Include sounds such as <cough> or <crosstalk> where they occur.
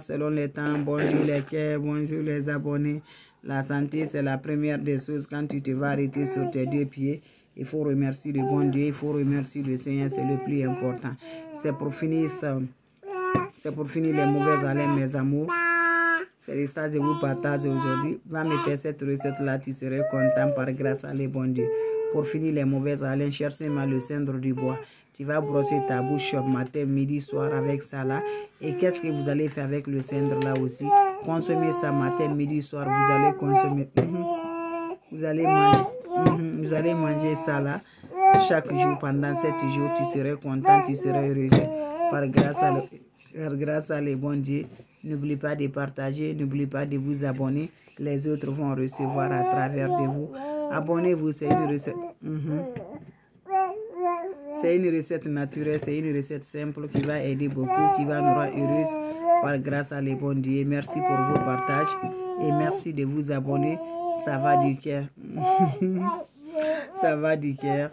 selon les temps. Bonjour les cœurs, bonjour les abonnés. La santé, c'est la première des choses. Quand tu te vas arrêter sur tes deux pieds, il faut remercier le bon Dieu, il faut remercier le Seigneur, c'est le plus important. C'est pour finir. C'est pour finir les mauvaises haleines, mes amours. C'est ça que je vous partage aujourd'hui. Va me faire cette recette-là, tu serais content par grâce à les bon Dieu. Pour finir les mauvaises haleines, cherche-moi le cendre du bois. Tu vas brosser ta bouche matin, midi, soir avec ça là. Et qu'est-ce que vous allez faire avec le cendre là aussi? Consommez ça matin, midi, soir. Vous allez consommer. Mhm. Vous allez manger. Mhm. Vous allez manger ça là chaque jour pendant sept jours. Tu serais content, tu serais heureux. Par grâce à, par grâce à les bons dieux. N'oubliez pas de partager, n'oubliez pas de vous abonner. Les autres vont recevoir à travers de vous. Abonnez-vous, c'est une recette. Mhm. C'est une recette naturelle, c'est une recette simple qui va aider beaucoup, qui va nous rendre heureux par grâce à les bons dieux. Merci pour vos partages et merci de vous abonner. Ça va du cœur. <laughs> Ça va du cœur.